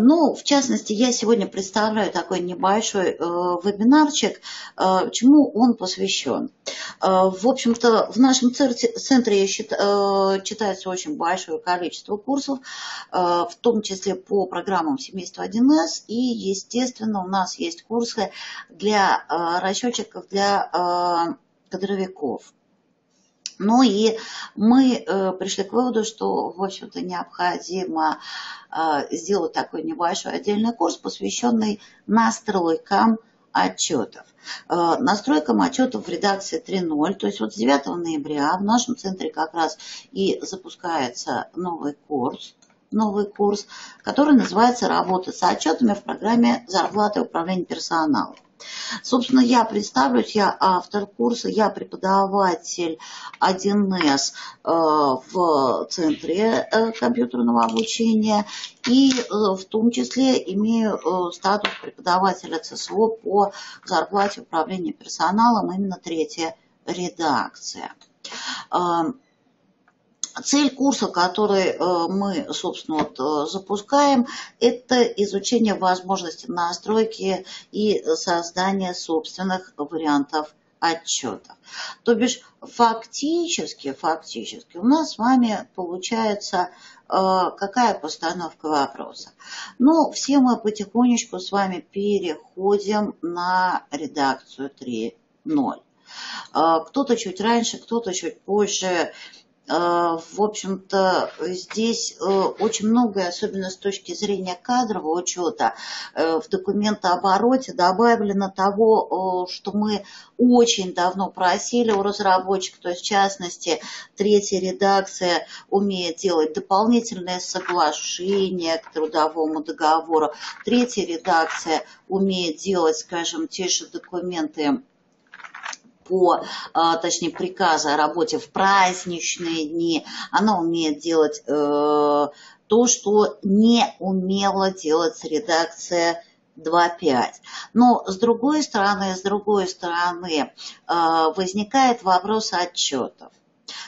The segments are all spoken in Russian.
Ну, в частности, я сегодня представляю такой небольшой вебинарчик, чему он посвящен. В общем-то, в нашем центре читается очень большое количество курсов, в том числе по программам семейства 1С, и, естественно, у нас есть курсы для расчетчиков, для кадровиков. Ну и мы э, пришли к выводу, что, в общем-то, необходимо э, сделать такой небольшой отдельный курс, посвященный настройкам отчетов. Э, настройкам отчетов в редакции 3.0, то есть вот с 9 ноября в нашем центре как раз и запускается новый курс, новый курс, который называется «Работа с отчетами в программе зарплаты управления персоналом». Собственно, я представлюсь, я автор курса, я преподаватель 1С э, в Центре э, компьютерного обучения и э, в том числе имею статус преподавателя ЦСО по зарплате управления персоналом, именно третья редакция. Цель курса, который э, мы, собственно, вот э, запускаем, это изучение возможности настройки и создания собственных вариантов отчетов. То бишь, фактически, фактически у нас с вами получается э, какая постановка вопроса? Ну, все мы потихонечку с вами переходим на редакцию 3.0. Кто-то чуть раньше, кто-то чуть позже. Э, в общем-то, здесь э, очень многое, особенно с точки зрения кадрового учета, э, в документообороте добавлено того, что мы очень давно просили у разработчиков, то есть в частности третья редакция умеет делать дополнительное соглашение к трудовому договору, третья редакция умеет делать, скажем, те же документы по, а, точнее, приказа о работе в праздничные дни. Она умеет делать э, то, что не умела делать редакция 2.5. Но с другой стороны, с другой стороны, э, возникает вопрос отчетов.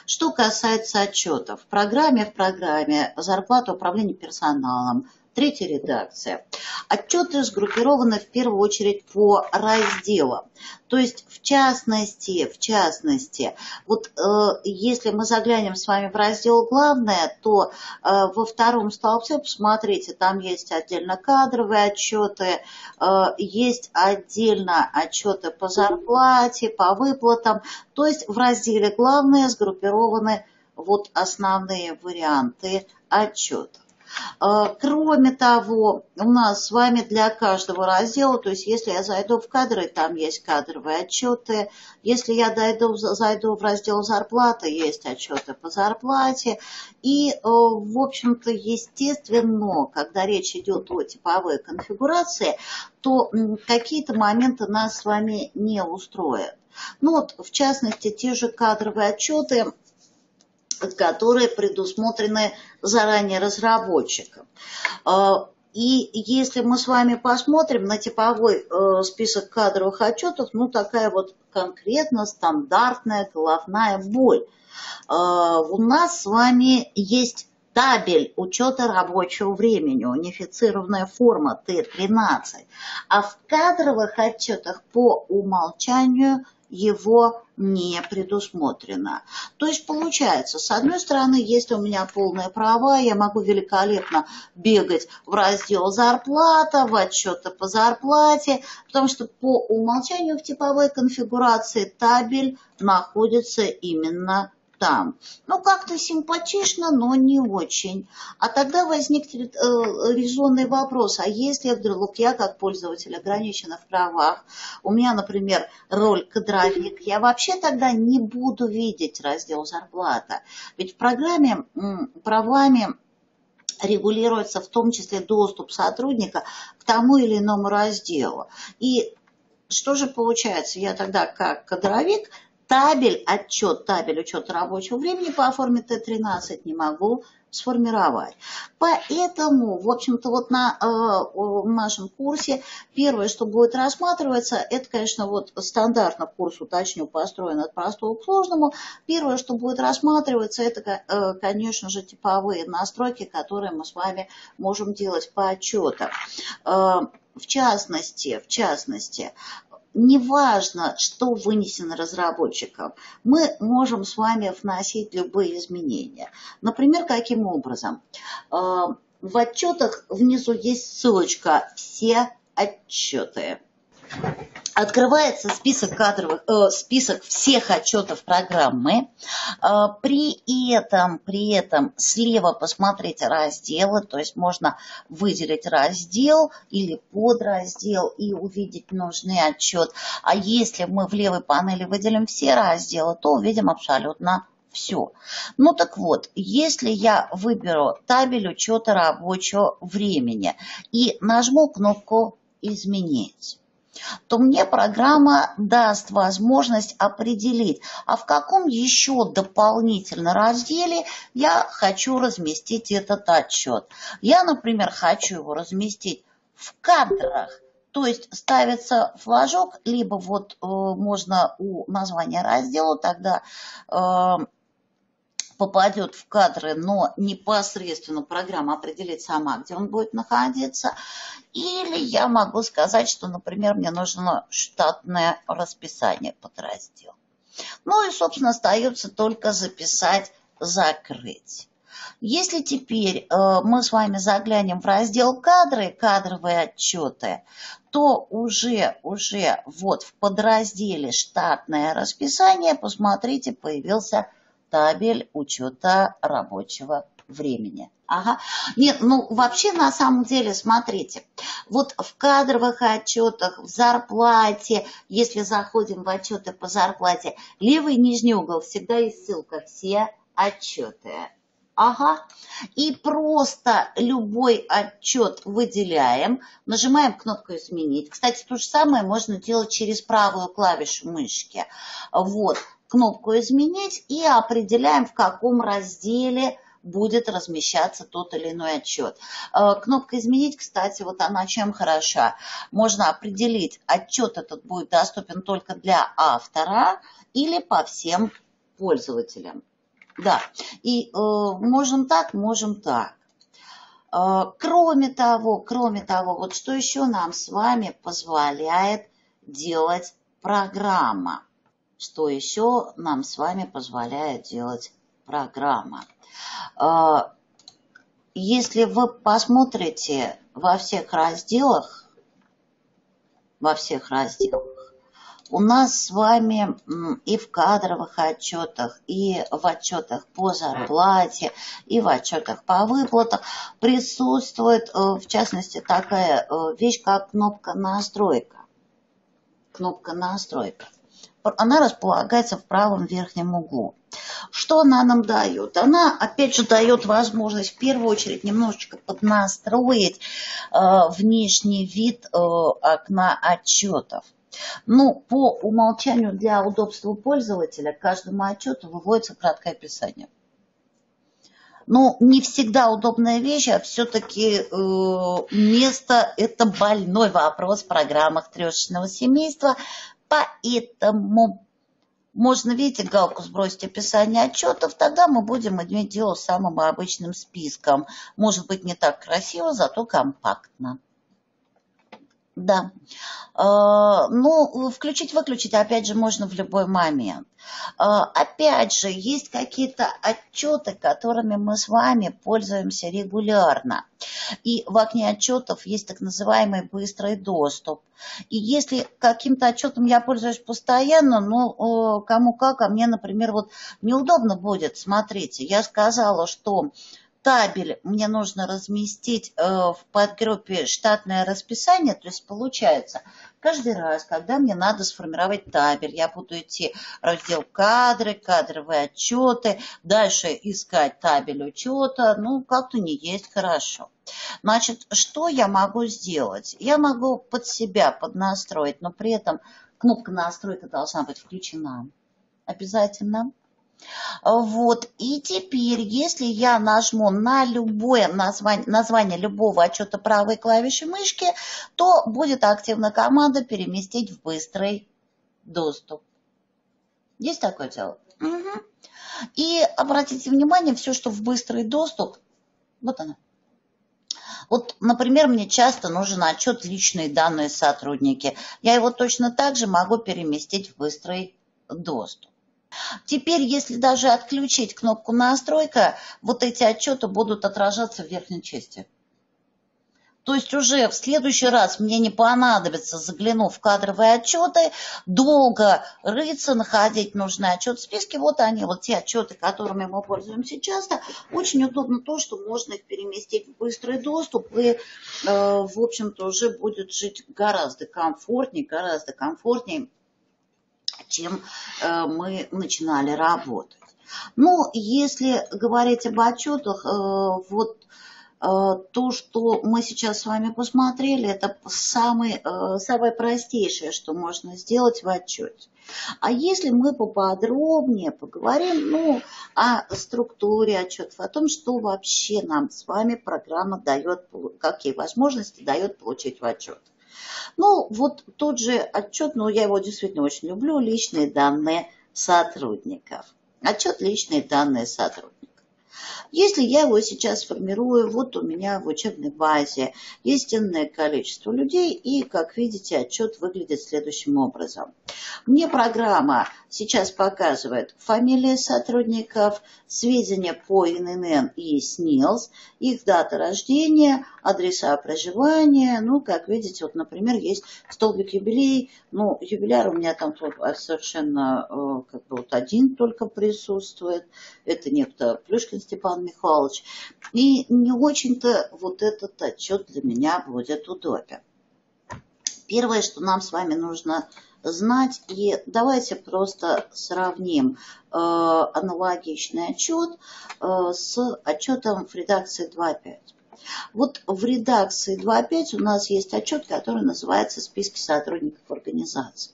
Что касается отчетов, в программе, в программе зарплата управления персоналом, третья редакция. Отчеты сгруппированы в первую очередь по разделам. То есть, в частности, в частности, вот э, если мы заглянем с вами в раздел «Главное», то э, во втором столбце, посмотрите, там есть отдельно кадровые отчеты, э, есть отдельно отчеты по зарплате, по выплатам. То есть, в разделе «Главное» сгруппированы вот основные варианты отчетов. А, кроме того, у нас с вами для каждого раздела, то есть если я зайду в кадры, там есть кадровые отчеты. Если я дойду, зайду в раздел зарплаты, есть отчеты по зарплате. И, э, в общем-то, естественно, когда речь идет о типовой конфигурации, то какие-то моменты нас с вами не устроят. Ну вот, в частности, те же кадровые отчеты, которые предусмотрены заранее разработчиком. А, и если мы с вами посмотрим на типовой э, список кадровых отчетов, ну такая вот конкретно стандартная головная боль. А, у нас с вами есть табель учета рабочего времени, унифицированная форма Т-13, а в кадровых отчетах по умолчанию – его не предусмотрено. То есть получается, с одной стороны, если у меня полные права, я могу великолепно бегать в раздел зарплата, в отчеты по зарплате, потому что по умолчанию в типовой конфигурации табель находится именно там. Ну, как-то симпатично, но не очень. А тогда возникнет э, резонный вопрос, а если вдруг я как пользователь ограничена в правах, у меня, например, роль кадровик, я вообще тогда не буду видеть раздел зарплата. Ведь в программе правами регулируется в том числе доступ сотрудника к тому или иному разделу. И что же получается? Я тогда как кадровик табель, отчет, табель учета рабочего времени по форме Т-13 не могу сформировать. Поэтому, в общем-то, вот на э, нашем курсе первое, что будет рассматриваться, это, конечно, вот стандартно курс, уточню, построен от простого к сложному. Первое, что будет рассматриваться, это, э, конечно же, типовые настройки, которые мы с вами можем делать по отчетам. Э, в частности, в частности, неважно, что вынесено разработчиком, мы можем с вами вносить любые изменения. Например, каким образом? Э, в отчетах внизу есть ссылочка «Все отчеты». Открывается список кадровых, э, список всех отчетов программы. Э, при этом, при этом слева посмотрите разделы, то есть можно выделить раздел или подраздел и увидеть нужный отчет. А если мы в левой панели выделим все разделы, то увидим абсолютно все. Ну так вот, если я выберу табель учета рабочего времени и нажму кнопку «Изменить», то мне программа даст возможность определить, а в каком еще дополнительно разделе я хочу разместить этот отчет. Я, например, хочу его разместить в кадрах, то есть ставится флажок, либо вот э, можно у названия раздела тогда э, попадет в кадры, но непосредственно программа определит сама, где он будет находиться. Или я могу сказать, что, например, мне нужно штатное расписание под раздел. Ну и, собственно, остается только записать «Закрыть». Если теперь э, мы с вами заглянем в раздел «Кадры», «Кадровые отчеты», то уже, уже вот в подразделе «Штатное расписание», посмотрите, появился табель учета рабочего времени. Ага. Нет, ну вообще на самом деле, смотрите, вот в кадровых отчетах, в зарплате, если заходим в отчеты по зарплате, левый нижний угол всегда есть ссылка «Все отчеты». Ага. И просто любой отчет выделяем, нажимаем кнопку «Изменить». Кстати, то же самое можно делать через правую клавишу мышки. Вот кнопку «Изменить» и определяем, в каком разделе будет размещаться тот или иной отчет. Э, кнопка «Изменить», кстати, вот она чем хороша. Можно определить, отчет этот будет доступен только для автора или по всем пользователям. Да, и э, можем так, можем так. Э, кроме того, кроме того, вот что еще нам с вами позволяет делать программа? Что еще нам с вами позволяет делать программа. А, если вы посмотрите во всех разделах, во всех разделах, у нас с вами и в кадровых отчетах, и в отчетах по зарплате, и в отчетах по выплатах присутствует, э, в частности, такая э, вещь, как кнопка «Настройка». Кнопка «Настройка» она располагается в правом верхнем углу. Что она нам дает? Она, опять же, дает возможность в первую очередь немножечко поднастроить э, внешний вид э, окна отчетов. Ну, по умолчанию для удобства пользователя каждому отчету выводится краткое описание. Ну, не всегда удобная вещь, а все-таки э, место – это больной вопрос в программах трешечного семейства, Поэтому можно, видите, галку сбросить описание отчетов, тогда мы будем иметь дело с самым обычным списком. Может быть, не так красиво, зато компактно. Да. А, ну, включить-выключить, опять же, можно в любой момент. А, опять же, есть какие-то отчеты, которыми мы с вами пользуемся регулярно. И в окне отчетов есть так называемый быстрый доступ. И если каким-то отчетом я пользуюсь постоянно, ну, кому как, а мне, например, вот неудобно будет, смотрите, я сказала, что табель мне нужно разместить э, в подгруппе штатное расписание, то есть получается, каждый раз, когда мне надо сформировать табель, я буду идти в раздел кадры, кадровые отчеты, дальше искать табель учета, ну, как-то не есть хорошо. Значит, что я могу сделать? Я могу под себя поднастроить, но при этом кнопка настройка должна быть включена обязательно. Вот. И теперь, если я нажму на любое название, название любого отчета правой клавиши мышки, то будет активная команда переместить в быстрый доступ. Есть такое дело? Угу. И обратите внимание, все, что в быстрый доступ, вот она. Вот, например, мне часто нужен отчет личные данные сотрудники. Я его точно так же могу переместить в быстрый доступ. Теперь, если даже отключить кнопку «Настройка», вот эти отчеты будут отражаться в верхней части. То есть уже в следующий раз мне не понадобится, заглянув в кадровые отчеты, долго рыться, находить нужный отчет в списке. Вот они, вот те отчеты, которыми мы пользуемся часто. Очень удобно то, что можно их переместить в быстрый доступ и, э, в общем-то, уже будет жить гораздо комфортнее, гораздо комфортнее чем э, мы начинали работать. Ну, если говорить об отчетах, э, вот э, то, что мы сейчас с вами посмотрели, это самый, самое простейшее, что можно сделать в отчете. А если мы поподробнее поговорим ну, о структуре отчетов, о том, что вообще нам с вами программа дает, какие возможности дает получить в отчет. Ну, вот тот же отчет, ну, я его действительно очень люблю, личные данные сотрудников. Отчет личные данные сотрудников. Если я его сейчас формирую, вот у меня в учебной базе есть энное количество людей, и, как видите, отчет выглядит следующим образом. Мне программа сейчас показывает фамилии сотрудников, сведения по ИНН и СНИЛС, их дата рождения, адреса проживания. Ну, как видите, вот, например, есть столбик юбилей. Ну, юбиляр у меня там совершенно э, как бы вот один только присутствует. Это некто Плюшкин Степан Михайлович. И не очень-то вот этот отчет для меня будет удобен. Первое, что нам с вами нужно знать. И давайте просто сравним э, аналогичный отчет э, с отчетом в редакции 2.5. Вот в редакции 2.5 у нас есть отчет, который называется «Списки сотрудников организации».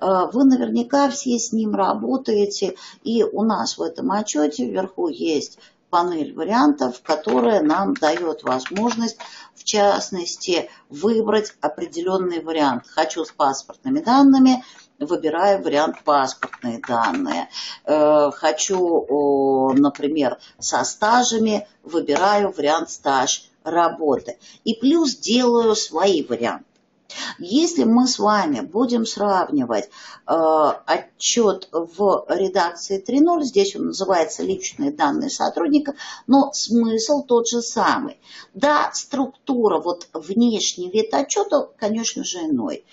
Э, вы наверняка все с ним работаете, и у нас в этом отчете вверху есть панель вариантов, которая нам дает возможность, в частности, выбрать определенный вариант. Хочу с паспортными данными, выбираю вариант паспортные данные. Э, хочу, например, со стажами, выбираю вариант стаж работы. И плюс делаю свои варианты. Если мы с вами будем сравнивать э, отчет в редакции 3.0, здесь он называется личные данные сотрудника, но смысл тот же самый. Да, структура, вот внешний вид отчета, конечно же, иной.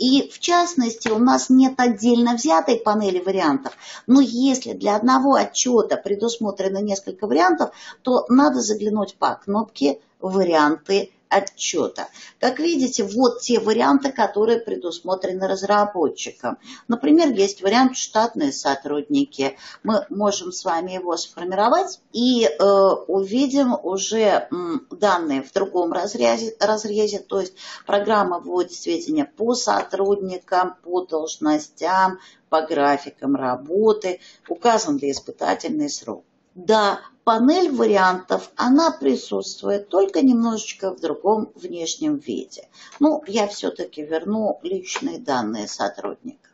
И в частности у нас нет отдельно взятой панели вариантов, но если для одного отчета предусмотрено несколько вариантов, то надо заглянуть по кнопке «Варианты отчета. Как видите, вот те варианты, которые предусмотрены разработчиком. Например, есть вариант штатные сотрудники. Мы можем с вами его сформировать и э, увидим уже м, данные в другом разрезе, разрезе, то есть программа вводит сведения по сотрудникам, по должностям, по графикам работы, указан ли испытательный срок. Да, панель вариантов, она присутствует только немножечко в другом внешнем виде. Ну, я все-таки верну личные данные сотрудника.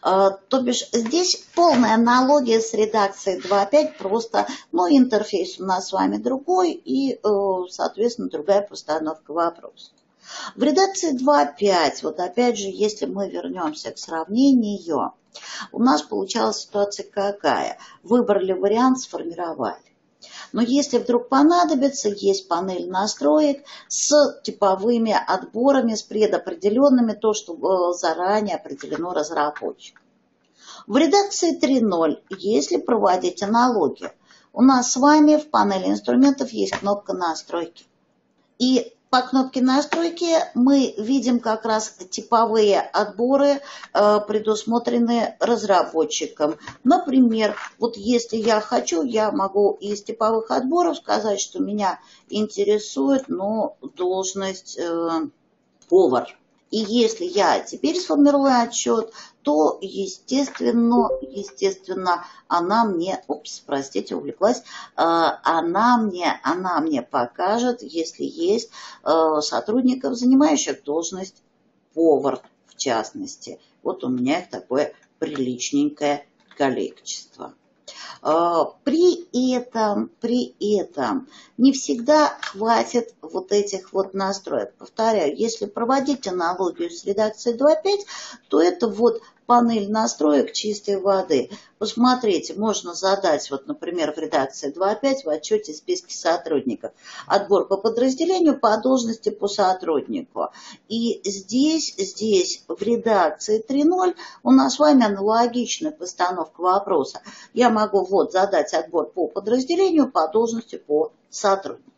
А, то бишь здесь полная аналогия с редакцией 2.5, просто, ну, интерфейс у нас с вами другой и, э, соответственно, другая постановка вопроса. В редакции 2.5, вот опять же, если мы вернемся к сравнению, у нас получалась ситуация какая? Выбрали вариант, сформировали. Но если вдруг понадобится, есть панель настроек с типовыми отборами, с предопределенными, то, что э, заранее определено разработчиком. В редакции 3.0, если проводить аналогию, у нас с вами в панели инструментов есть кнопка настройки. И по кнопке настройки мы видим как раз типовые отборы, э, предусмотренные разработчиком. Например, вот если я хочу, я могу из типовых отборов сказать, что меня интересует ну, должность э, повар. И если я теперь сформирую отчет, то, естественно, естественно, она мне, опс, простите, увлеклась, она мне, она мне покажет, если есть сотрудников, занимающих должность повар, в частности. Вот у меня их такое приличненькое количество. А, при этом, при этом не всегда хватит вот этих вот настроек. Повторяю, если проводить аналогию с редакцией 2.5, то это вот панель настроек чистой воды. Посмотрите, можно задать, вот, например, в редакции 2.5 в отчете списки сотрудников. Отбор по подразделению, по должности по сотруднику. И здесь, здесь в редакции 3.0 у нас с вами аналогичная постановка вопроса. Я могу вот задать отбор по подразделению, по должности по сотруднику.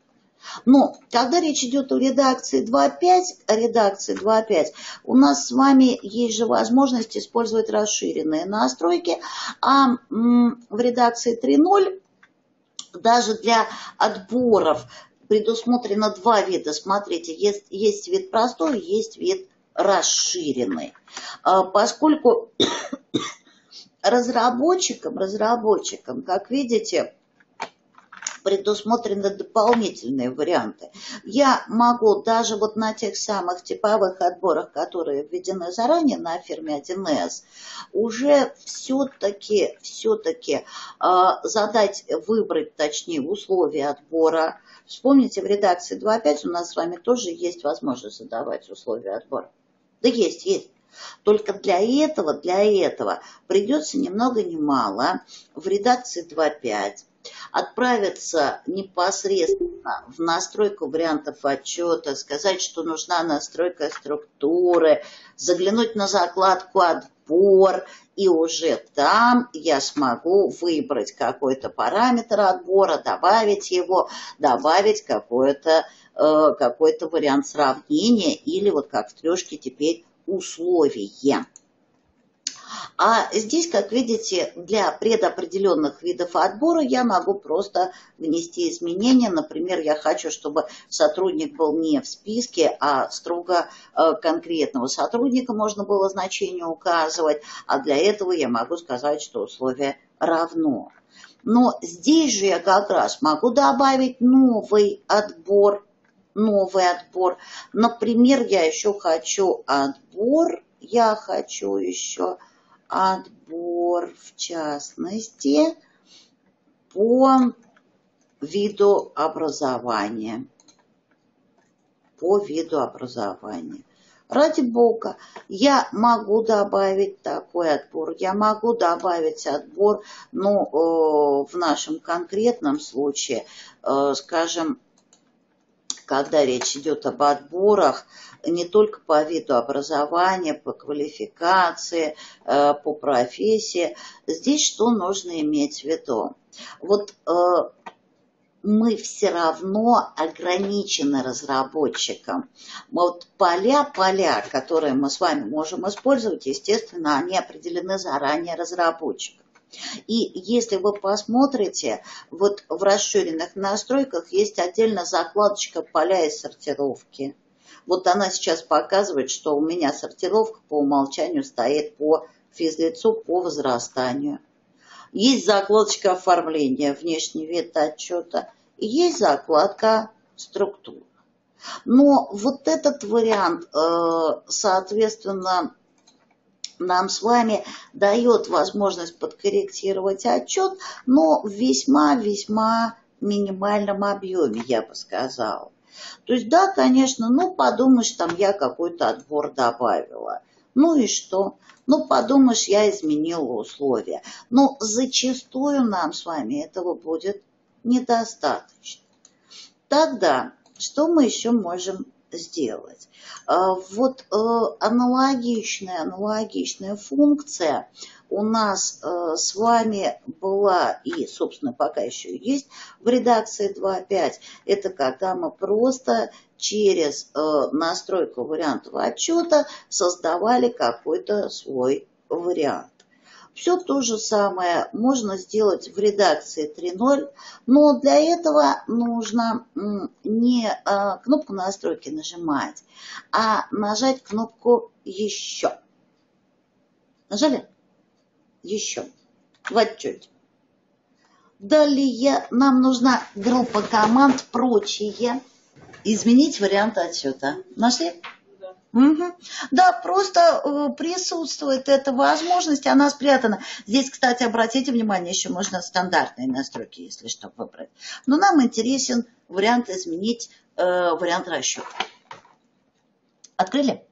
Но когда речь идет о редакции 2.5, о редакции 2.5, у нас с вами есть же возможность использовать расширенные настройки, а в редакции 3.0 даже для отборов предусмотрено два вида. Смотрите, есть, есть вид простой, есть вид расширенный. А, поскольку разработчикам, разработчикам, как видите, предусмотрены дополнительные варианты. Я могу даже вот на тех самых типовых отборах, которые введены заранее на фирме 1С, уже все-таки все-таки э, задать, выбрать, точнее, условия отбора. Вспомните, в редакции 2.5 у нас с вами тоже есть возможность задавать условия отбора. Да есть, есть. Только для этого, для этого придется ни много ни мало в редакции 2.5 отправиться непосредственно в настройку вариантов отчета, сказать, что нужна настройка структуры, заглянуть на закладку «Отбор», и уже там я смогу выбрать какой-то параметр отбора, добавить его, добавить какой-то э, какой вариант сравнения или вот как в трешке теперь условие. А здесь, как видите, для предопределенных видов отбора я могу просто внести изменения. Например, я хочу, чтобы сотрудник был не в списке, а строго э, конкретного сотрудника можно было значение указывать. А для этого я могу сказать, что условие равно. Но здесь же я как раз могу добавить новый отбор, новый отбор. Например, я еще хочу отбор, я хочу еще отбор, в частности, по виду образования. По виду образования. Ради Бога, я могу добавить такой отбор, я могу добавить отбор, ну, э, в нашем конкретном случае, э, скажем, когда речь идет об отборах, не только по виду образования, по квалификации, э, по профессии. Здесь что нужно иметь в виду? Вот э, мы все равно ограничены разработчиком. Вот поля, поля, которые мы с вами можем использовать, естественно, они определены заранее разработчиком. И если вы посмотрите, вот в расширенных настройках есть отдельно закладочка поля и сортировки. Вот она сейчас показывает, что у меня сортировка по умолчанию стоит по физлицу по возрастанию. Есть закладочка оформления, внешний вид отчета. Есть закладка структур. Но вот этот вариант, э, соответственно, нам с вами дает возможность подкорректировать отчет, но в весьма-весьма минимальном объеме, я бы сказала. То есть, да, конечно, ну, подумаешь, там я какой-то отбор добавила. Ну и что? Ну, подумаешь, я изменила условия. Но зачастую нам с вами этого будет недостаточно. Тогда, что мы еще можем сделать. А, вот э, аналогичная, аналогичная функция у нас э, с вами была и, собственно, пока еще есть в редакции 2.5. Это когда мы просто через э, настройку вариантов отчета создавали какой-то свой вариант. Все то же самое можно сделать в редакции 3.0, но для этого нужно не а, кнопку настройки нажимать, а нажать кнопку «Еще». Нажали? Еще. В отчете. Далее нам нужна группа команд «Прочие». Изменить вариант отчета. Нашли? Угу. Да, просто э, присутствует эта возможность, она спрятана. Здесь, кстати, обратите внимание, еще можно стандартные настройки, если что, выбрать. Но нам интересен вариант изменить э, вариант расчета. Открыли?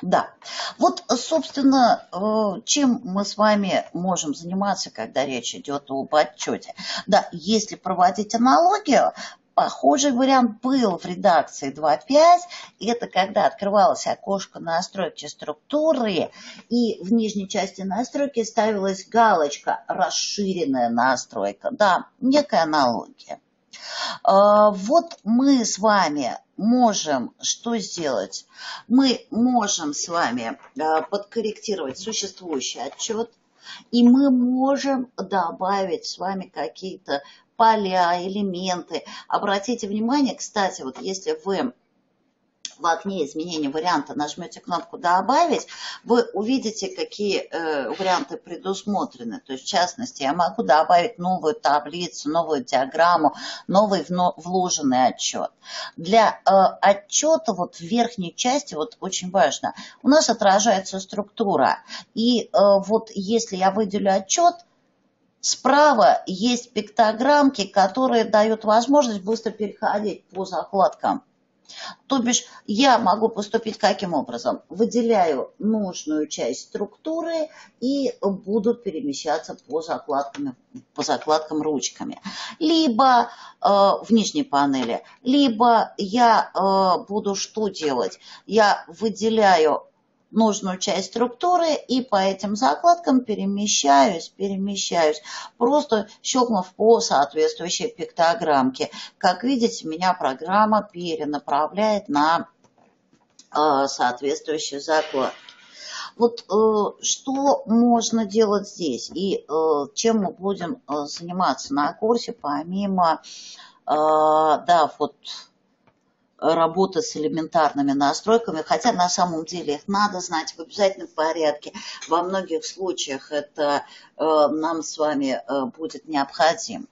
Да. Вот, собственно, э, чем мы с вами можем заниматься, когда речь идет об отчете. Да, если проводить аналогию, Похожий вариант был в редакции 2.5. Это когда открывалось окошко настройки структуры, и в нижней части настройки ставилась галочка «Расширенная настройка». Да, некая аналогия. А, вот мы с вами можем что сделать? Мы можем с вами а, подкорректировать существующий отчет, и мы можем добавить с вами какие-то поля, элементы. Обратите внимание, кстати, вот если вы в окне изменения варианта нажмете кнопку «Добавить», вы увидите, какие э, варианты предусмотрены. То есть, в частности, я могу добавить новую таблицу, новую диаграмму, новый вложенный отчет. Для э, отчета вот в верхней части, вот очень важно, у нас отражается структура. И э, вот если я выделю отчет – Справа есть пиктограммки, которые дают возможность быстро переходить по закладкам. То бишь я могу поступить каким образом? Выделяю нужную часть структуры и буду перемещаться по закладкам, по закладкам ручками. Либо э, в нижней панели, либо я э, буду что делать? Я выделяю нужную часть структуры и по этим закладкам перемещаюсь, перемещаюсь, просто щелкнув по соответствующей пиктограммке. Как видите, меня программа перенаправляет на э, соответствующий заклад. Вот э, что можно делать здесь и э, чем мы будем э, заниматься на курсе, помимо, э, да, вот работа с элементарными настройками, хотя на самом деле их надо знать в обязательном порядке. Во многих случаях это э, нам с вами э, будет необходимо.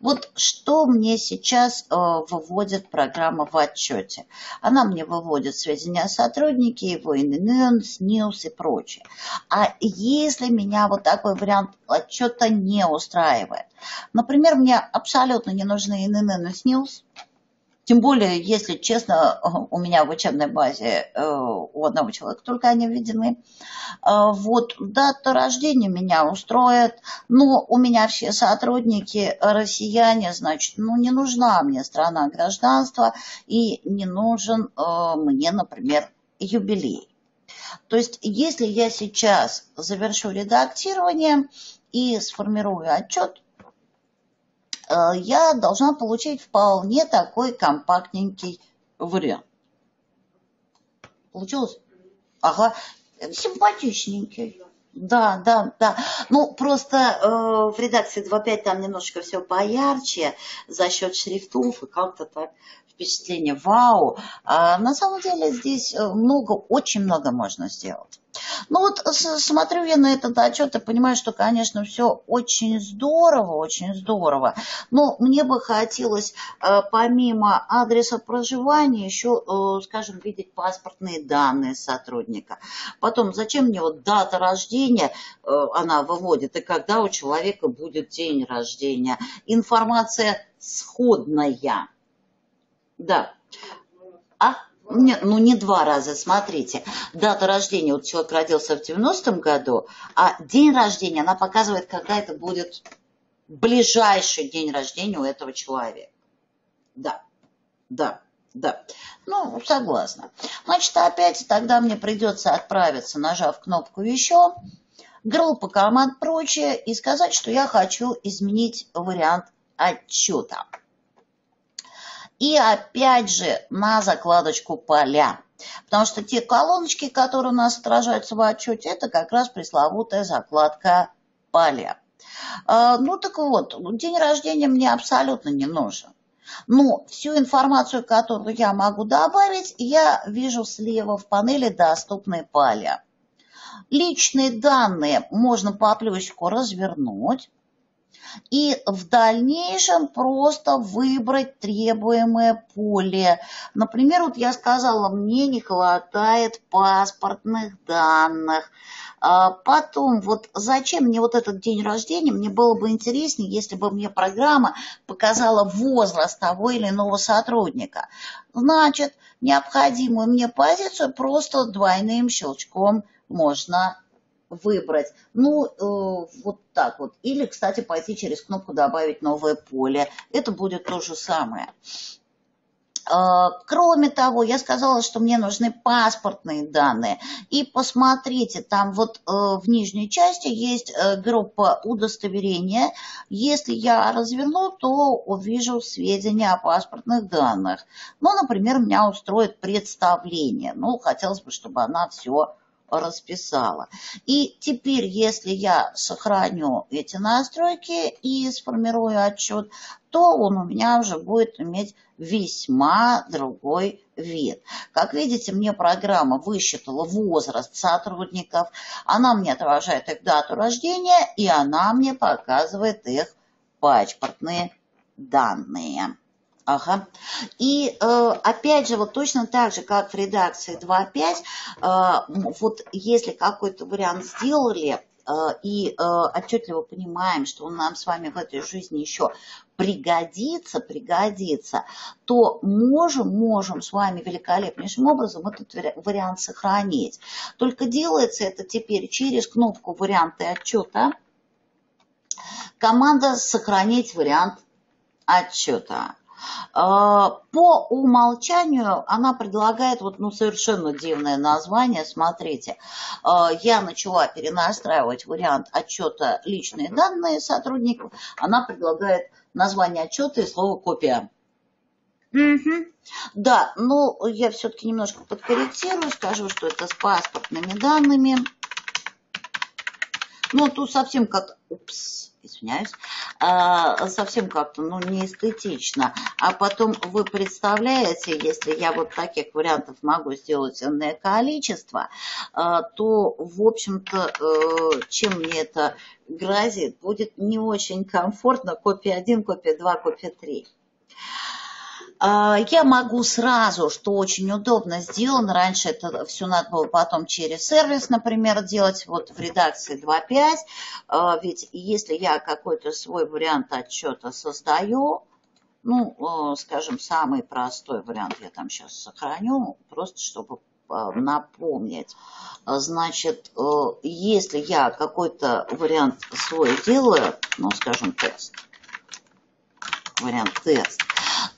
Вот что мне сейчас э, выводит программа в отчете. Она мне выводит сведения о сотруднике, его ИНН, СНИЛС и прочее. А если меня вот такой вариант отчета не устраивает, например, мне абсолютно не нужны ИНН и СНИЛС, тем более, если честно, у меня в учебной базе э, у одного человека только они введены. Э, вот дата рождения меня устроит, но у меня все сотрудники россияне, значит, ну не нужна мне страна гражданства и не нужен э, мне, например, юбилей. То есть, если я сейчас завершу редактирование и сформирую отчет, я должна получить вполне такой компактненький вариант. Получилось? Ага, симпатичненький. Да, да, да. Ну, просто э, в редакции 2.5 там немножечко все поярче за счет шрифтов и как-то так впечатление вау. А на самом деле здесь э, много, очень много можно сделать. Ну вот смотрю я на этот отчет и понимаю, что, конечно, все очень здорово, очень здорово. Но мне бы хотелось, э, помимо адреса проживания, еще, э, скажем, видеть паспортные данные сотрудника. Потом, зачем мне вот дата рождения, э, она выводит, и когда у человека будет день рождения. Информация сходная. Да. А? Не, ну, не два раза, смотрите. Дата рождения, вот человек родился в 90-м году, а день рождения, она показывает, когда это будет ближайший день рождения у этого человека. Да, да, да. Ну, согласна. Значит, опять тогда мне придется отправиться, нажав кнопку «Еще», группа команд прочее, и сказать, что я хочу изменить вариант отчета. И опять же на закладочку поля. Потому что те колоночки, которые у нас отражаются в отчете, это как раз пресловутая закладка поле. А, ну так вот, день рождения мне абсолютно не нужен. Но всю информацию, которую я могу добавить, я вижу слева в панели «Доступные поля». Личные данные можно по плюсику развернуть и в дальнейшем просто выбрать требуемое поле. Например, вот я сказала, мне не хватает паспортных данных. А потом, вот зачем мне вот этот день рождения, мне было бы интереснее, если бы мне программа показала возраст того или иного сотрудника. Значит, необходимую мне позицию просто двойным щелчком можно выбрать. Ну, э, вот так вот. Или, кстати, пойти через кнопку «Добавить новое поле». Это будет то же самое. Э, кроме того, я сказала, что мне нужны паспортные данные. И посмотрите, там вот э, в нижней части есть группа удостоверения. Если я разверну, то увижу сведения о паспортных данных. Ну, например, меня устроит представление. Ну, хотелось бы, чтобы она все расписала. И теперь, если я сохраню эти настройки и сформирую отчет, то он у меня уже будет иметь весьма другой вид. Как видите, мне программа высчитала возраст сотрудников, она мне отражает их дату рождения, и она мне показывает их паспортные данные. Ага. И э, опять же, вот точно так же, как в редакции 2.5, э, вот если какой-то вариант сделали, э, и э, отчетливо понимаем, что он нам с вами в этой жизни еще пригодится, пригодится, то можем, можем с вами великолепнейшим образом этот вариант сохранить. Только делается это теперь через кнопку «Варианты отчета». Команда «Сохранить вариант отчета». А, по умолчанию она предлагает вот, ну, совершенно дивное название. Смотрите, а, я начала перенастраивать вариант отчета личные данные сотрудников. Она предлагает название отчета и слово копия. Угу. Да, ну я все-таки немножко подкорректирую, скажу, что это с паспортными данными. Ну, тут совсем как... Упс, извиняюсь, а, совсем как-то ну, не эстетично. А потом вы представляете, если я вот таких вариантов могу сделать энное количество, а, то, в общем-то, э, чем мне это грозит, будет не очень комфортно копия 1, копия 2, копия 3. А, я могу сразу, что очень удобно сделано, раньше это все надо было потом через сервис, например, делать, вот в редакции 2.5, а, ведь если я какой-то свой вариант отчета создаю, ну, а, скажем, самый простой вариант я там сейчас сохраню, просто чтобы напомнить. Значит, если я какой-то вариант свой делаю, ну, скажем, тест, вариант тест,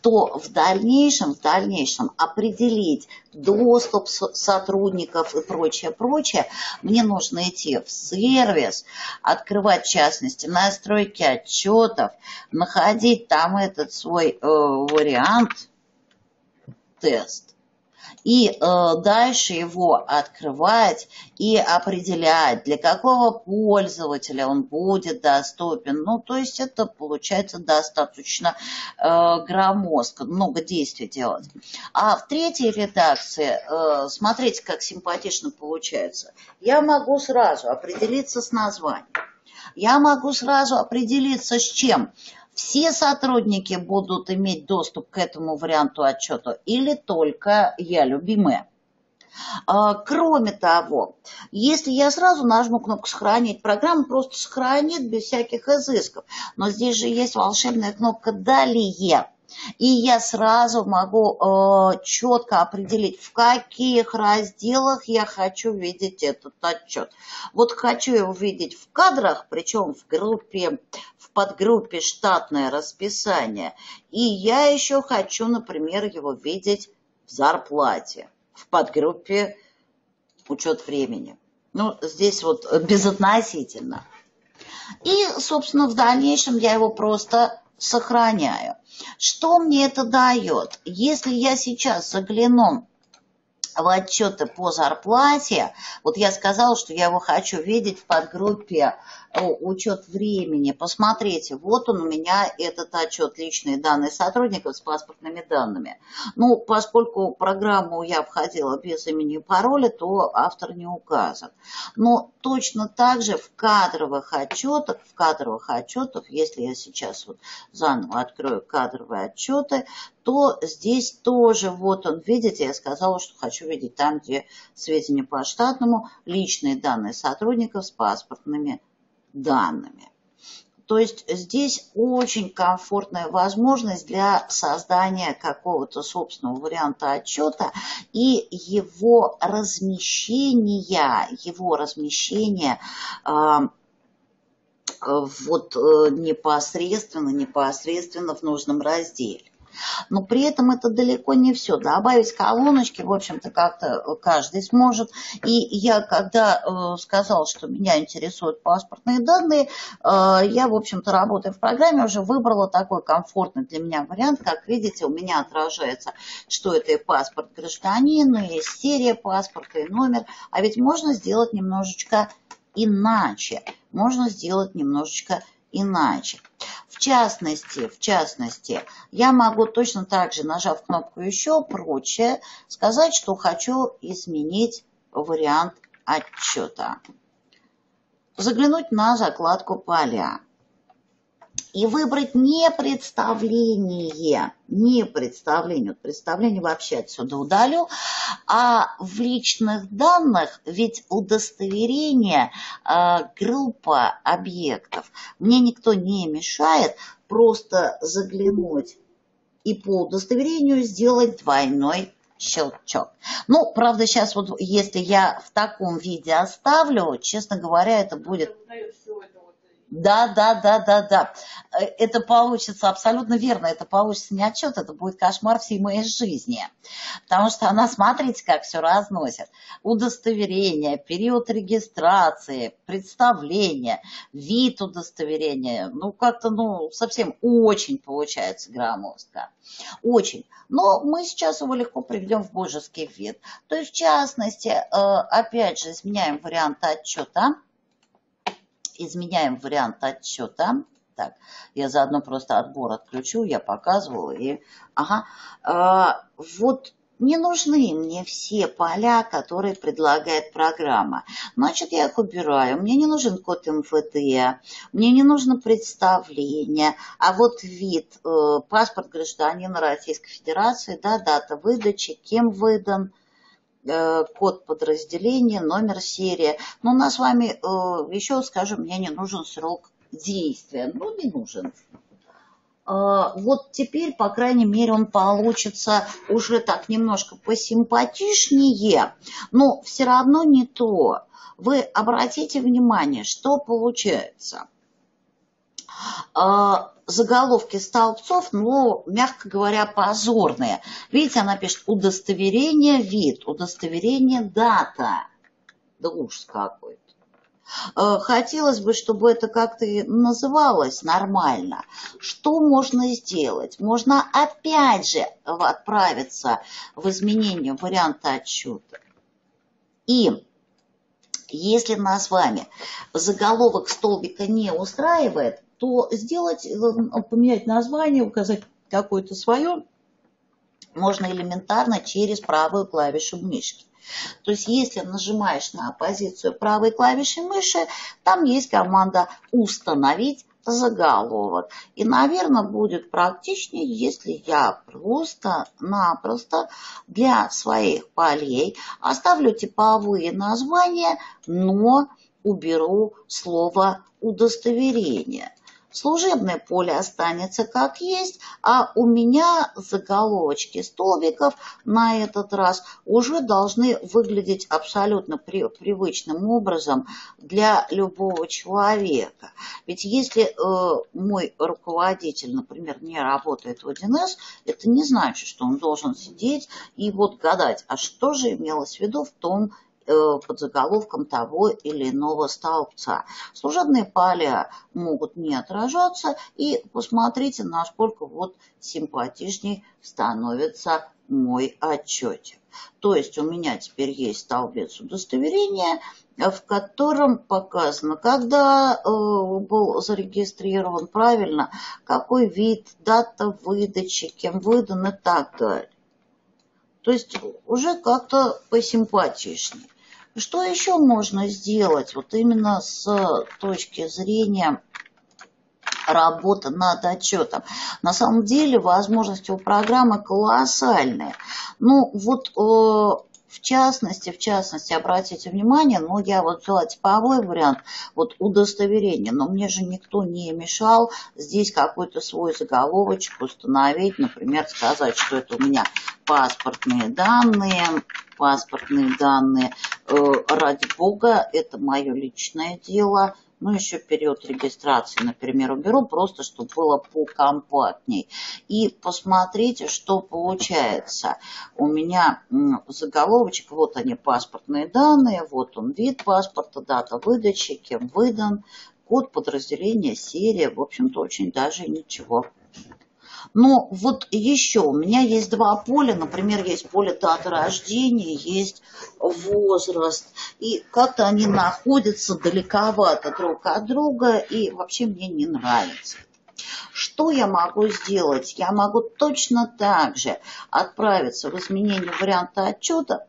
то в дальнейшем, в дальнейшем определить доступ сотрудников и прочее, прочее, мне нужно идти в сервис, открывать, в частности, настройки отчетов, находить там этот свой э, вариант, тест, и э, дальше его открывать и определять, для какого пользователя он будет доступен. Ну, то есть это получается достаточно э, громоздко, много действий делать. А в третьей редакции, э, смотрите, как симпатично получается. Я могу сразу определиться с названием. Я могу сразу определиться с чем? Все сотрудники будут иметь доступ к этому варианту отчета или только я, любимая. Кроме того, если я сразу нажму кнопку «Сохранить», программа просто сохранит без всяких изысков. Но здесь же есть волшебная кнопка «Далее». И я сразу могу э, четко определить, в каких разделах я хочу видеть этот отчет. Вот хочу его видеть в кадрах, причем в группе, в подгруппе штатное расписание. И я еще хочу, например, его видеть в зарплате, в подгруппе учет времени. Ну, здесь вот безотносительно. И, собственно, в дальнейшем я его просто сохраняю. Что мне это дает? Если я сейчас загляну в отчеты по зарплате, вот я сказала, что я его хочу видеть в подгруппе учет времени. Посмотрите, вот он у меня этот отчет личные данные сотрудников с паспортными данными. Ну, поскольку программу я входила без имени и пароля, то автор не указан. Но точно так же в кадровых отчетах, в кадровых отчетах, если я сейчас вот заново открою кадровые отчеты, то здесь тоже, вот он, видите, я сказала, что хочу видеть там, где сведения по штатному, личные данные сотрудников с паспортными данными. То есть здесь очень комфортная возможность для создания какого-то собственного варианта отчета и его размещения, его размещения э, вот э, непосредственно, непосредственно в нужном разделе. Но при этом это далеко не все. Добавить колоночки, в общем-то, как-то каждый сможет. И я, когда э, сказал, что меня интересуют паспортные данные, э, я, в общем-то, работая в программе, уже выбрала такой комфортный для меня вариант. Как видите, у меня отражается, что это и паспорт гражданина, и серия паспорта, и номер. А ведь можно сделать немножечко иначе. Можно сделать немножечко иначе. В частности, в частности, я могу точно так же, нажав кнопку «Еще», прочее, сказать, что хочу изменить вариант отчета. Заглянуть на закладку «Поля» и выбрать не представление, не представление, представление вообще отсюда удалю, а в личных данных, ведь удостоверение э, группа объектов. Мне никто не мешает просто заглянуть и по удостоверению сделать двойной щелчок. Ну, правда, сейчас вот если я в таком виде оставлю, честно говоря, это будет... Да, да, да, да, да. Э, это получится абсолютно верно. Это получится не отчет, это будет кошмар всей моей жизни. Потому что она, смотрите, как все разносит. Удостоверение, период регистрации, представление, вид удостоверения. Ну, как-то, ну, совсем очень получается громоздко. Очень. Но мы сейчас его легко приведем в божеский вид. То есть, в частности, э, опять же, изменяем вариант отчета изменяем вариант отчета. Так, я заодно просто отбор отключу, я показывала. И, ага, а, вот не нужны мне все поля, которые предлагает программа. Значит, я их убираю. Мне не нужен код МФТ, мне не нужно представление, а вот вид, э, паспорт гражданина Российской Федерации, да, дата выдачи, кем выдан – код подразделения, номер серия. Но у нас с вами, э, еще скажем, мне не нужен срок действия. Ну, не нужен. А, вот теперь, по крайней мере, он получится уже так немножко посимпатичнее, но все равно не то. Вы обратите внимание, что получается. А, заголовки столбцов, но, мягко говоря, позорные. Видите, она пишет удостоверение вид, удостоверение дата. Да ужас какой-то. Э, хотелось бы, чтобы это как-то называлось нормально. Что можно сделать? Можно опять же отправиться в изменение варианта отчета. И если нас с вами заголовок столбика не устраивает, то сделать, э, поменять название, указать какое-то свое, можно элементарно через правую клавишу мышки. То есть, если нажимаешь на позицию правой клавиши мыши, там есть команда «Установить заголовок». И, наверное, будет практичнее, если я просто-напросто для своих полей оставлю типовые названия, но уберу слово «удостоверение». Служебное поле останется как есть, а у меня заголовочки столбиков на этот раз уже должны выглядеть абсолютно при, привычным образом для любого человека. Ведь если э, мой руководитель, например, не работает в 1С, это не значит, что он должен сидеть и вот гадать, а что же имелось в виду в том под заголовком того или иного столбца. Служебные поля могут не отражаться, и посмотрите, насколько вот симпатичней становится мой отчетик. То есть у меня теперь есть столбец удостоверения, в котором показано, когда э, был зарегистрирован правильно, какой вид, дата выдачи, кем выдан и так далее. То есть уже как-то посимпатичнее. Что еще можно сделать вот именно с точки зрения работы над отчетом. На самом деле возможности у программы колоссальные. Ну вот э, в частности, в частности, обратите внимание, ну, я вот взяла типовой вариант, вот удостоверение, но мне же никто не мешал здесь какой-то свой заголовочек установить, например, сказать, что это у меня паспортные данные, паспортные данные, э, ради бога, это мое личное дело, ну, еще период регистрации, например, уберу, просто чтобы было покомпактней. И посмотрите, что получается. У меня заголовочек, вот они, паспортные данные, вот он вид паспорта, дата выдачи, кем выдан, код подразделения, серия, в общем-то, очень даже ничего. Но вот еще у меня есть два поля, например, есть поле даты рождения, есть возраст, и как-то они находятся далековато друг от друга, и вообще мне не нравится. Что я могу сделать? Я могу точно так же отправиться в изменение варианта отчета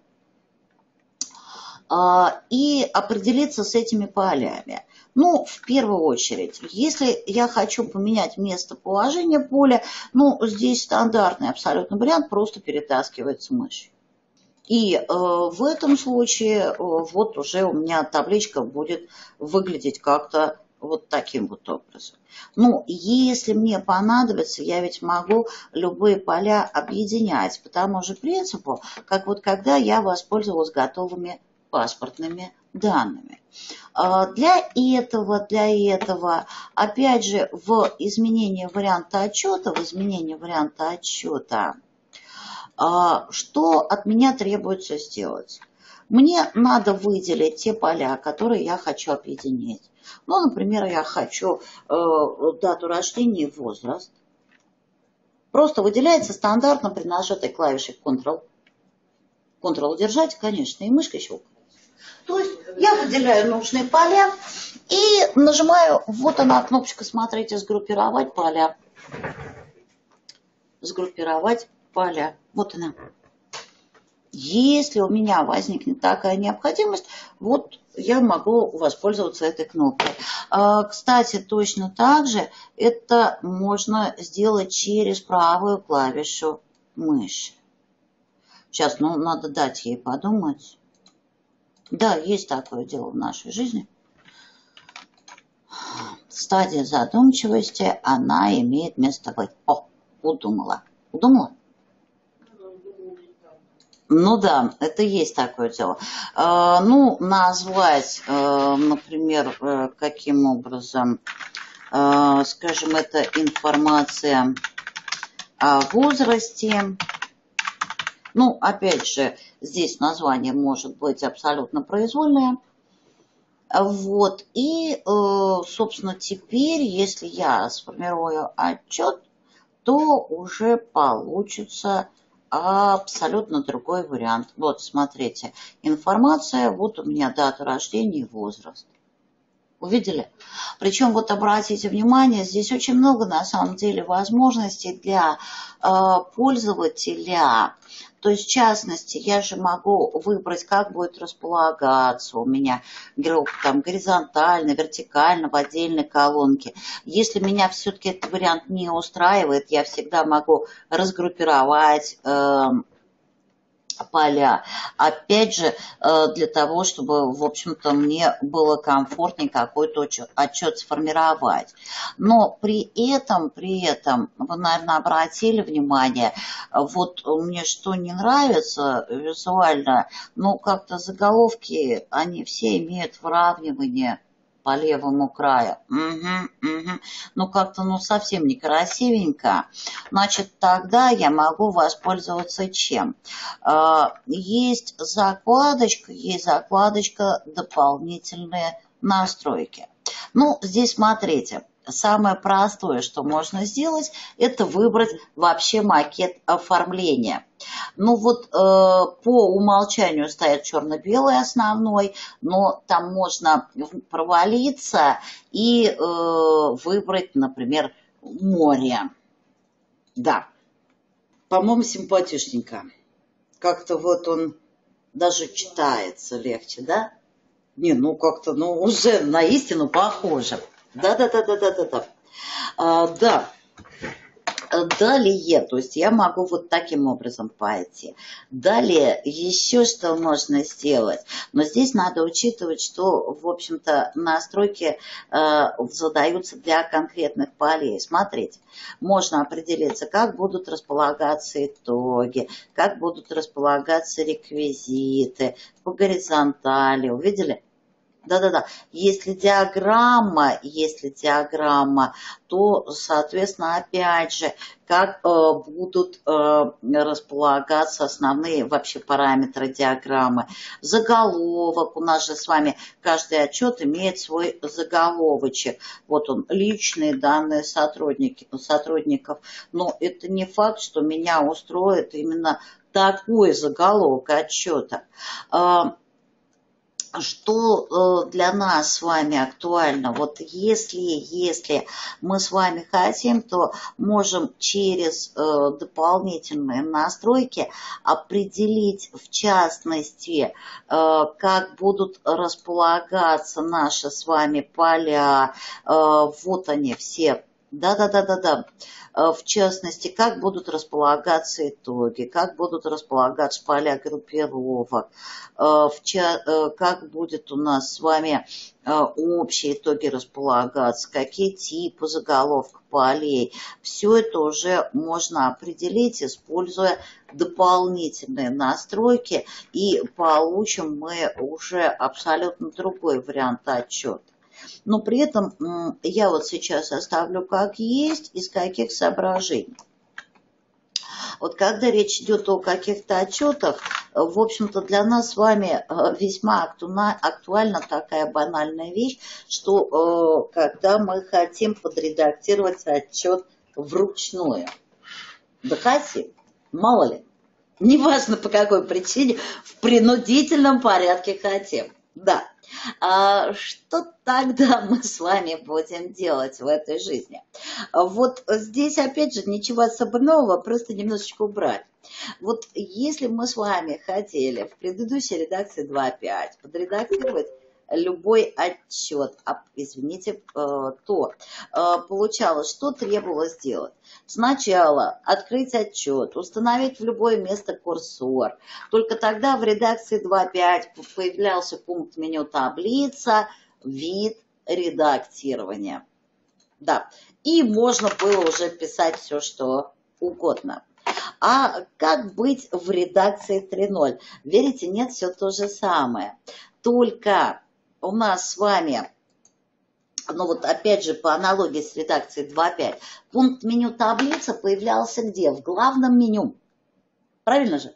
а, и определиться с этими полями. Ну, в первую очередь, если я хочу поменять местоположение поля, ну, здесь стандартный абсолютно вариант, просто перетаскивается мышь. И э, в этом случае э, вот уже у меня табличка будет выглядеть как-то вот таким вот образом. Ну, если мне понадобится, я ведь могу любые поля объединять по тому же принципу, как вот когда я воспользовалась готовыми паспортными данными. А, для этого, для этого, опять же, в изменении варианта отчета, в изменении варианта отчета, а, что от меня требуется сделать? Мне надо выделить те поля, которые я хочу объединить. Ну, например, я хочу э, дату рождения и возраст. Просто выделяется стандартно при нажатой клавишей Ctrl. Ctrl удержать, конечно, и мышкой щелкать. То есть я выделяю нужные поля и нажимаю, вот она кнопочка, смотрите, сгруппировать поля. Сгруппировать поля. Вот она. Если у меня возникнет такая необходимость, вот я могу воспользоваться этой кнопкой. А, кстати, точно так же это можно сделать через правую клавишу мыши. Сейчас, ну, надо дать ей подумать. Да, есть такое дело в нашей жизни. Стадия задумчивости, она имеет место быть. О, удумала. Удумала? Ну да, это есть такое дело. Э, ну, назвать, э, например, э, каким образом, э, скажем, это информация о возрасте, ну, опять же, здесь название может быть абсолютно произвольное. Вот. И, э, собственно, теперь, если я сформирую отчет, то уже получится абсолютно другой вариант. Вот, смотрите, информация, вот у меня дата рождения и возраст. Увидели? Причем вот обратите внимание, здесь очень много на самом деле возможностей для э, пользователя. То есть, в частности, я же могу выбрать, как будет располагаться у меня группа там горизонтально, вертикально, в отдельной колонке. Если меня все-таки этот вариант не устраивает, я всегда могу разгруппировать э, поля. Опять же, э, для того, чтобы, в общем-то, мне было комфортнее какой-то отчет сформировать. Но при этом, при этом, вы, наверное, обратили внимание, вот мне что не нравится визуально, ну, как-то заголовки, они все имеют выравнивание по левому краю. Угу, угу. Ну, как-то, ну, совсем некрасивенько. Значит, тогда я могу воспользоваться чем? А, есть закладочка, есть закладочка дополнительные настройки. Ну, здесь смотрите, самое простое, что можно сделать, это выбрать вообще макет оформления. Ну вот э, по умолчанию стоит черно-белый основной, но там можно провалиться и э, выбрать, например, море. Да, по-моему, симпатичненько. Как-то вот он даже читается легче, да? Не, ну как-то, ну уже на истину похоже. Да-да-да-да-да-да. А, да, Далее, то есть я могу вот таким образом пойти. Далее еще что можно сделать. Но здесь надо учитывать, что, в общем-то, настройки э, задаются для конкретных полей. Смотрите, можно определиться, как будут располагаться итоги, как будут располагаться реквизиты по горизонтали. Увидели? Да-да-да. Если диаграмма, если диаграмма, то, соответственно, опять же, как э, будут э, располагаться основные вообще параметры диаграммы. Заголовок. У нас же с вами каждый отчет имеет свой заголовочек. Вот он, личные данные сотрудники, сотрудников. Но это не факт, что меня устроит именно такой заголовок отчета. Что э, для нас с вами актуально. Вот если, если мы с вами хотим, то можем через э, дополнительные настройки определить в частности, э, как будут располагаться наши с вами поля. Вот они все да-да-да-да-да. Э, в частности, как будут располагаться итоги, как будут располагаться поля группировок, э, э, как будет у нас с вами общие итоги располагаться, какие типы заголовок полей. Все это уже можно определить, используя дополнительные настройки, и получим мы уже абсолютно другой вариант отчета но при этом я вот сейчас оставлю как есть, из каких соображений. Вот когда речь идет о каких-то отчетах, в общем-то, для нас с вами э, весьма актуальна такая банальная вещь, что э, когда мы хотим подредактировать отчет вручную. Да хотим, мало ли. Неважно по какой причине, в принудительном порядке хотим. Да. А что тогда мы с вами будем делать в этой жизни? Вот здесь, опять же, ничего особенного, просто немножечко убрать. Вот если мы с вами хотели в предыдущей редакции 2.5 подредактировать любой отчет, а, извините, э, то э, получалось, что требовалось сделать. Сначала открыть отчет, установить в любое место курсор. Только тогда в редакции 2.5 появлялся пункт меню таблица, вид редактирования. Да, и можно было уже писать все, что угодно. А как быть в редакции 3.0? Верите, нет, все то же самое. Только у нас с вами, ну вот опять же по аналогии с редакцией 2.5, пункт меню таблица появлялся где? В главном меню. Правильно же?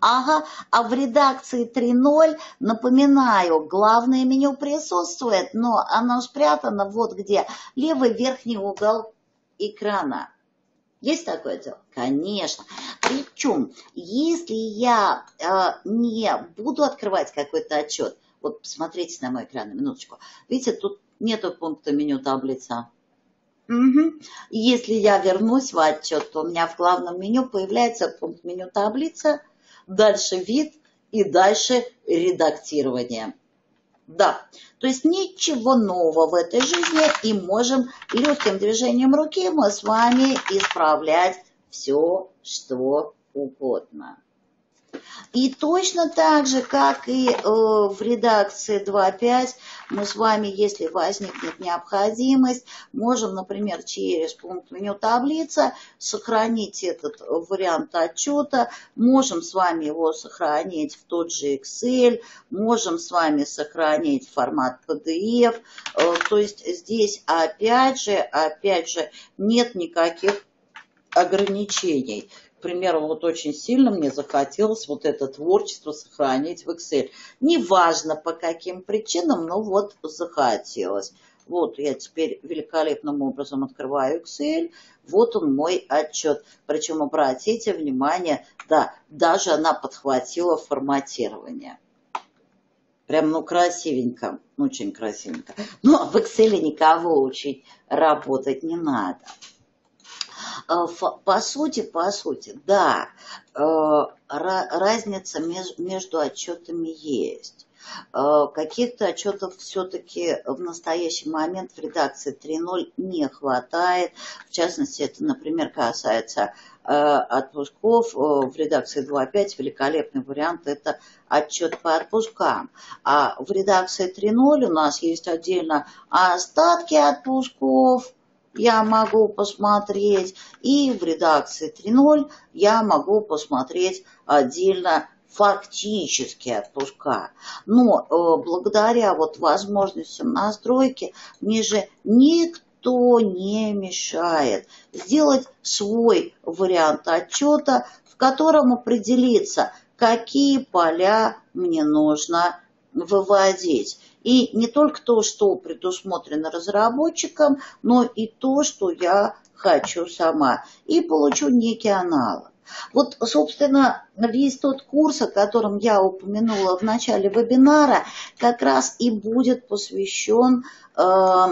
Ага, а в редакции 3.0, напоминаю, главное меню присутствует, но оно спрятано вот где, левый верхний угол экрана. Есть такое дело? Конечно. Причем, если я э, не буду открывать какой-то отчет, вот посмотрите на мой экран, минуточку. Видите, тут нету пункта меню таблица. Угу. Если я вернусь в отчет, то у меня в главном меню появляется пункт меню таблица, дальше вид и дальше редактирование. Да, то есть ничего нового в этой жизни и можем легким движением руки мы с вами исправлять все, что угодно. И точно так же, как и э, в редакции 2.5, мы с вами, если возникнет необходимость, можем, например, через пункт меню таблица сохранить этот вариант отчета, можем с вами его сохранить в тот же Excel, можем с вами сохранить формат PDF. Э, то есть здесь опять же, опять же, нет никаких ограничений примеру, вот очень сильно мне захотелось вот это творчество сохранить в Excel. Неважно по каким причинам, но вот захотелось. Вот я теперь великолепным образом открываю Excel, вот он мой отчет. Причем обратите внимание, да, даже она подхватила форматирование. Прям, ну, красивенько, очень красивенько. Но в Excel никого учить работать не надо. А, по сути, по сути, да, э, разница между отчетами есть. Э, каких-то отчетов все-таки в настоящий момент в редакции 3.0 не хватает. В частности, это, например, касается э, отпусков. В редакции 2.5 великолепный вариант – это отчет по отпускам. А в редакции 3.0 у нас есть отдельно остатки отпусков, я могу посмотреть, и в редакции 3.0 я могу посмотреть отдельно фактически отпуска. Но э, благодаря вот возможностям настройки мне же никто не мешает сделать свой вариант отчета, в котором определиться, какие поля мне нужно выводить. И не только то, что предусмотрено разработчиком, но и то, что я хочу сама. И получу некий аналог. Вот, собственно, весь тот курс, о котором я упомянула в начале вебинара, как раз и будет посвящен э,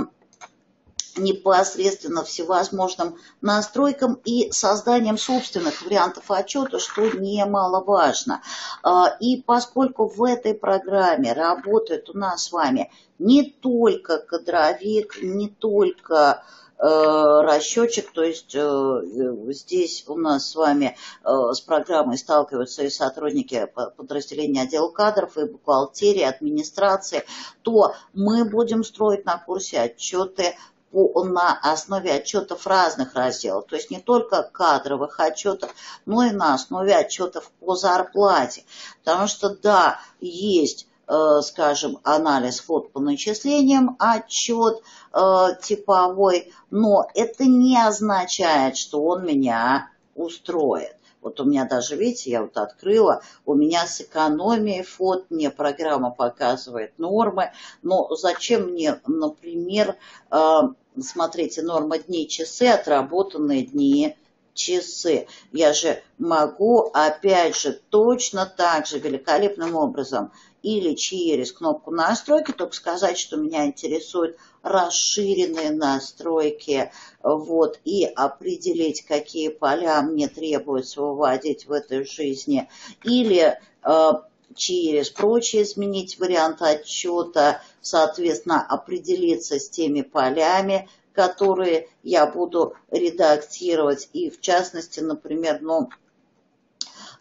непосредственно всевозможным настройкам и созданием собственных вариантов отчета, что немаловажно. А, и поскольку в этой программе работает у нас с вами не только кадровик, не только э, расчетчик, то есть э, здесь у нас с вами э, с программой сталкиваются и сотрудники подразделения отдела кадров, и бухгалтерии, администрации, то мы будем строить на курсе отчеты по, на основе отчетов разных разделов, то есть не только кадровых отчетов, но и на основе отчетов по зарплате. Потому что да, есть э, скажем, анализ вот по начислениям, отчет э, типовой, но это не означает, что он меня устроит. Вот у меня даже, видите, я вот открыла, у меня с экономией фот, мне программа показывает нормы, но зачем мне, например, э, смотрите, норма дней часы, отработанные дни часы. Я же могу, опять же, точно так же великолепным образом или через кнопку настройки, только сказать, что меня интересуют расширенные настройки, вот, и определить, какие поля мне требуется выводить в этой жизни, или э, через прочие изменить вариант отчета, соответственно, определиться с теми полями, которые я буду редактировать. И в частности, например, ну,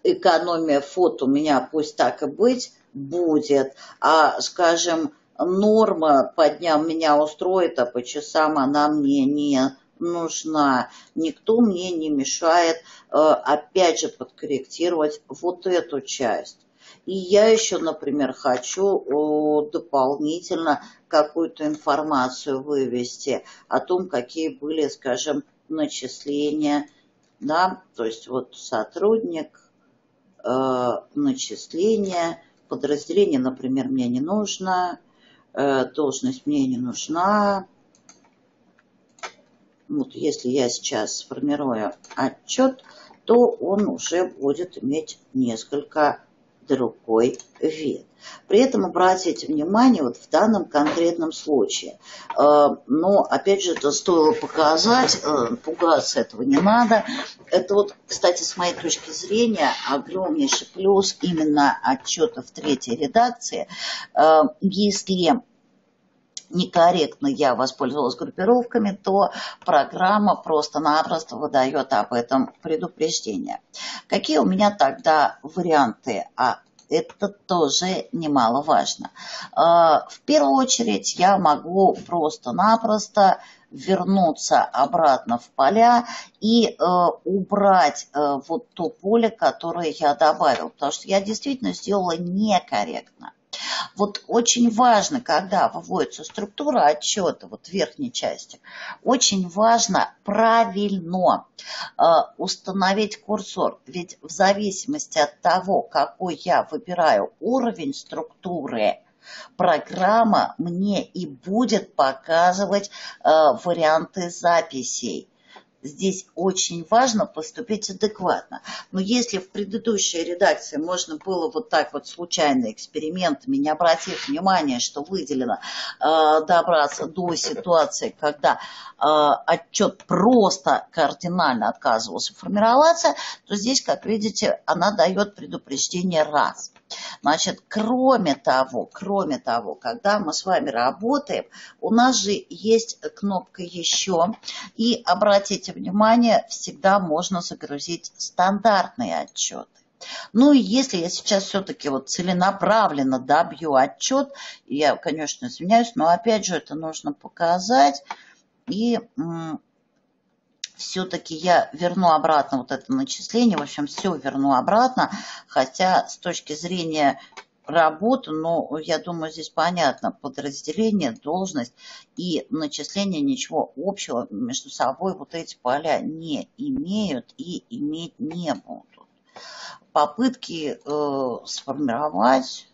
экономия фото у меня пусть так и быть будет, а, скажем, норма по дням меня устроит, а по часам она мне не нужна. Никто мне не мешает, э, опять же, подкорректировать вот эту часть. И я еще, например, хочу дополнительно какую-то информацию вывести о том, какие были, скажем, начисления, да, то есть вот сотрудник, э, начисления, подразделение, например, мне не нужно, э, должность мне не нужна. Вот если я сейчас сформирую отчет, то он уже будет иметь несколько другой вид. При этом обратите внимание вот в данном конкретном случае. Э, но, опять же, это стоило показать, э, пугаться этого не надо. Это вот, кстати, с моей точки зрения, огромнейший плюс именно отчета в третьей редакции. Э, если некорректно я воспользовалась группировками, то программа просто-напросто выдает об этом предупреждение. Какие у меня тогда варианты? А это тоже немаловажно. А, в первую очередь я могу просто-напросто вернуться обратно в поля и э, убрать э, вот то поле, которое я добавил, потому что я действительно сделала некорректно. Вот очень важно, когда выводится структура отчета, вот в верхней части, очень важно правильно э, установить курсор. Ведь в зависимости от того, какой я выбираю уровень структуры, программа мне и будет показывать э, варианты записей здесь очень важно поступить адекватно. Но если в предыдущей редакции можно было вот так вот случайно экспериментами, не обратив внимания, что выделено, э, добраться до ситуации, когда э, отчет просто кардинально отказывался формироваться, то здесь, как видите, она дает предупреждение раз. Значит, кроме того, кроме того, когда мы с вами работаем, у нас же есть кнопка «Еще», и обратите внимание, всегда можно загрузить стандартные отчеты. Ну и если я сейчас все-таки вот целенаправленно добью отчет, я, конечно, извиняюсь, но опять же это нужно показать. И все-таки я верну обратно вот это начисление, в общем, все верну обратно, хотя с точки зрения работы, ну, я думаю, здесь понятно, подразделение, должность и начисление ничего общего между собой вот эти поля не имеют и иметь не будут. Попытки э, сформировать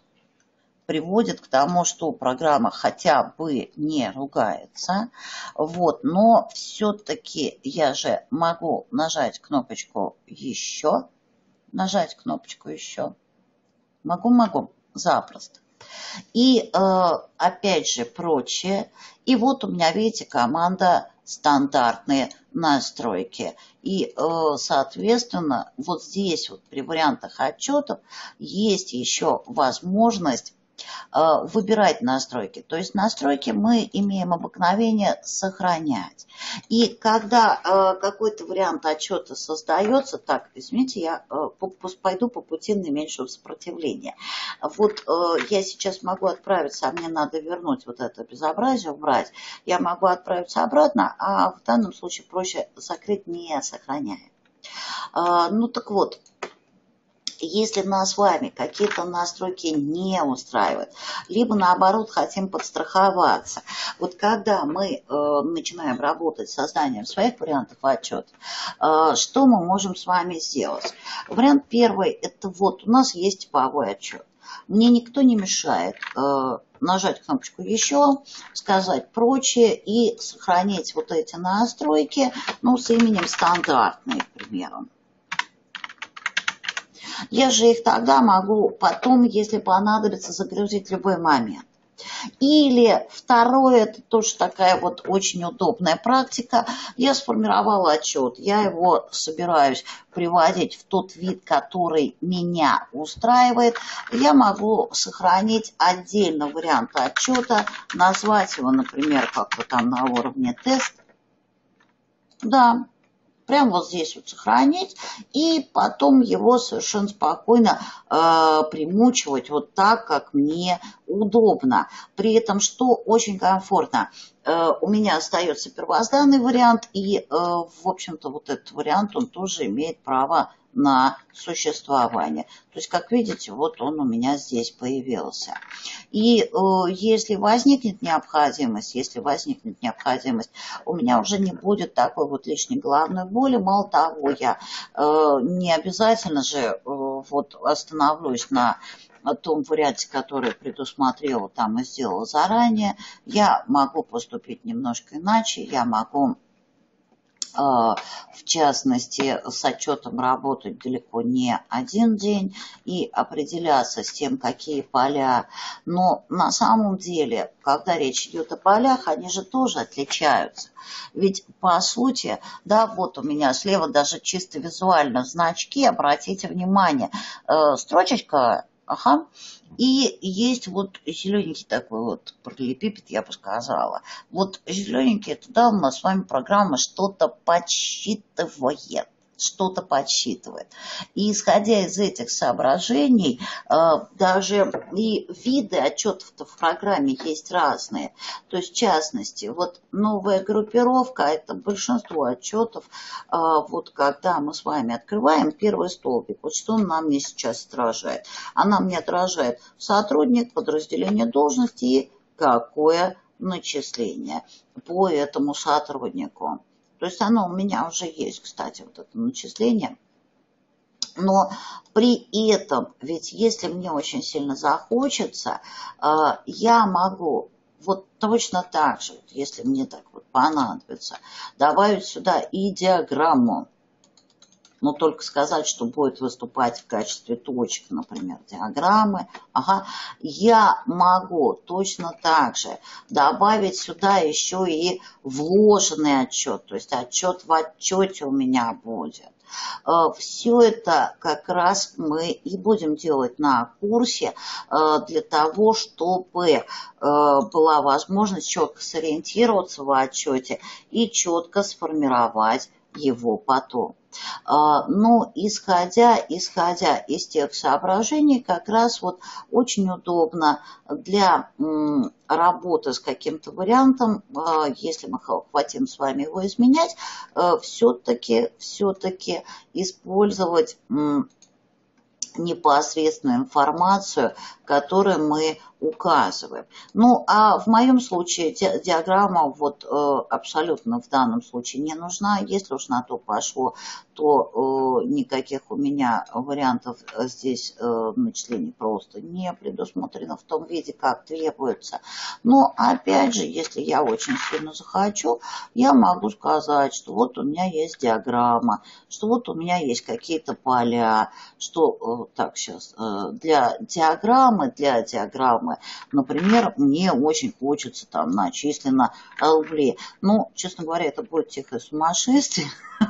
приводит к тому, что программа хотя бы не ругается. Вот, но все-таки я же могу нажать кнопочку «Еще». Нажать кнопочку «Еще». Могу, могу, запросто. И э, опять же прочее. И вот у меня, видите, команда стандартные настройки. И, э, соответственно, вот здесь вот при вариантах отчетов есть еще возможность выбирать настройки. То есть настройки мы имеем обыкновение сохранять. И когда э, какой-то вариант отчета создается, так, извините, я э, пойду по пути наименьшего сопротивления. Вот я сейчас могу отправиться, а мне надо вернуть вот это безобразие, убрать. Я могу отправиться обратно, а в данном случае проще закрыть не сохраняя. Ну так вот, если нас с вами какие-то настройки не устраивают, либо наоборот хотим подстраховаться, вот когда мы э, начинаем работать с созданием своих вариантов отчета, э, что мы можем с вами сделать? Вариант первый, это вот у нас есть типовой отчет. Мне никто не мешает э, нажать кнопочку «Еще», сказать «Прочее» и сохранить вот эти настройки, ну, с именем стандартные, к примеру. Я же их тогда могу потом, если понадобится, загрузить любой момент. Или второе, это тоже такая вот очень удобная практика. Я сформировала отчет, я его собираюсь приводить в тот вид, который меня устраивает. Я могу сохранить отдельно вариант отчета, назвать его, например, как-то там на уровне тест. Да, прямо вот здесь вот сохранить, и потом его совершенно спокойно э, примучивать вот так, как мне удобно. При этом, что очень комфортно, э, у меня остается первозданный вариант, и, э, в общем-то, вот этот вариант, он тоже имеет право на существование. То есть, как видите, вот он у меня здесь появился. И э, если возникнет необходимость, если возникнет необходимость, у меня уже не будет такой вот лишней головной боли. Мало того, я э, не обязательно же э, вот остановлюсь на том варианте, который предусмотрела там и сделала заранее. Я могу поступить немножко иначе, я могу в частности, с отчетом работать далеко не один день и определяться с тем, какие поля. Но на самом деле, когда речь идет о полях, они же тоже отличаются. Ведь, по сути, да, вот у меня слева даже чисто визуально значки, обратите внимание, э, строчечка, ага, и есть вот зелененький такой вот параллелепипед, я бы сказала. Вот зелененький, это да, у нас с вами программа что-то подсчитывает что-то подсчитывает. И исходя из этих соображений, э, даже и виды отчетов в программе есть разные. То есть, в частности, вот новая группировка, это большинство отчетов, э, вот когда мы с вами открываем первый столбик, вот что она мне сейчас отражает? Она мне отражает сотрудник, подразделение должности и какое начисление по этому сотруднику. То есть оно у меня уже есть, кстати, вот это начисление. Но при этом, ведь если мне очень сильно захочется, я могу вот точно так же, если мне так вот понадобится, добавить сюда и диаграмму но только сказать, что будет выступать в качестве точек, например, диаграммы, ага, я могу точно так же добавить сюда еще и вложенный отчет, то есть отчет в отчете у меня будет. Э, Все это как раз мы и будем делать на курсе э, для того, чтобы э, была возможность четко сориентироваться в отчете и четко сформировать его потом. А, но исходя, исходя из тех соображений, как раз вот очень удобно для работы с каким-то вариантом, а, если мы хотим с вами его изменять, все-таки все-таки использовать непосредственную информацию, которую мы указываем. Ну, а в моем случае диаграмма вот э, абсолютно в данном случае не нужна. Если уж на то пошло, то э, никаких у меня вариантов здесь э, начислений просто не предусмотрено в том виде, как требуется. Но, опять же, если я очень сильно захочу, я могу сказать, что вот у меня есть диаграмма, что вот у меня есть какие-то поля, что, так, сейчас, для диаграммы, для диаграммы самое. Например, мне очень хочется там начислено рублей. Ну, честно говоря, это будет тихое сумасшествие.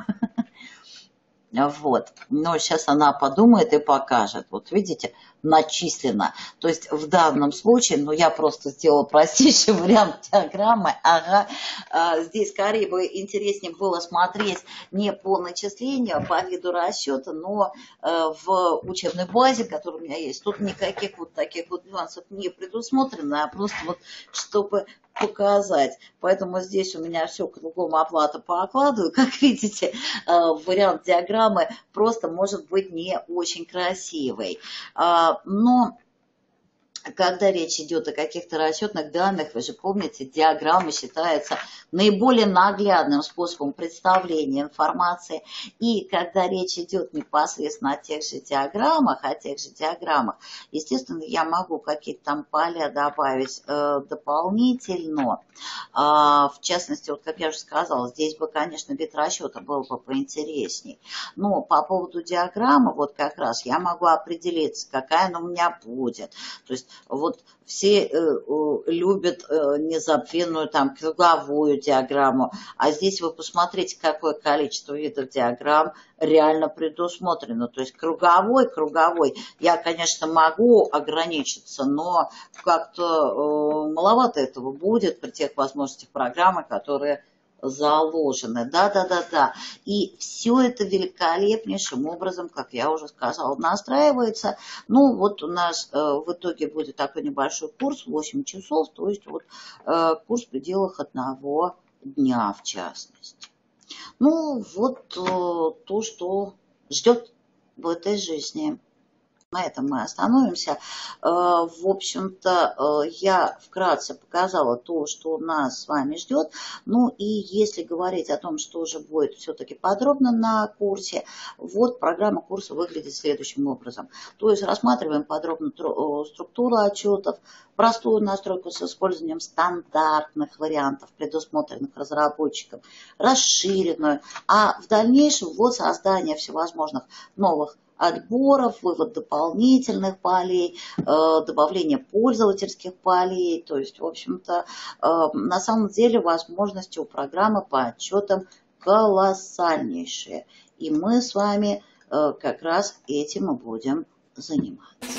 Вот. Но сейчас она подумает и покажет. Вот видите, начислено. То есть в данном случае, ну я просто сделала простейший вариант диаграммы. Ага. А, здесь скорее бы интереснее было смотреть не по начислению, по виду расчета, но э, в учебной базе, которая у меня есть, тут никаких вот таких вот нюансов не предусмотрено, а просто вот чтобы показать. Поэтому здесь у меня все кругом оплата по окладу. Как видите, э, вариант диаграммы просто может быть не очень красивый. А, но когда речь идет о каких-то расчетных данных, вы же помните, диаграмма считается наиболее наглядным способом представления информации. И когда речь идет непосредственно о тех же диаграммах, о тех же диаграммах, естественно, я могу какие-то там поля добавить э, дополнительно. А, в частности, вот как я уже сказала, здесь бы, конечно, вид расчета был бы поинтересней. Но по поводу диаграммы, вот как раз я могу определиться, какая она у меня будет. То есть вот все э, любят э, незабвенную там круговую диаграмму, а здесь вы посмотрите, какое количество видов диаграмм реально предусмотрено. То есть круговой, круговой, я, конечно, могу ограничиться, но как-то э, маловато этого будет при тех возможностях программы, которые заложены. Да, да, да, да. И все это великолепнейшим образом, как я уже сказала, настраивается. Ну, вот у нас э, в итоге будет такой небольшой курс, 8 часов, то есть вот э, курс в пределах одного дня в частности. Ну, вот э, то, что ждет в этой жизни. На этом мы остановимся. Э, в общем-то, э, я вкратце показала то, что нас с вами ждет. Ну и если говорить о том, что же будет все-таки подробно на курсе, вот программа курса выглядит следующим образом. То есть рассматриваем подробно э, структуру отчетов, простую настройку с использованием стандартных вариантов, предусмотренных разработчиком, расширенную, а в дальнейшем вот создание всевозможных новых отборов, вывод дополнительных полей, э, добавление пользовательских полей. То есть, в общем-то, э, на самом деле возможности у программы по отчетам колоссальнейшие. И мы с вами э, как раз этим и будем заниматься.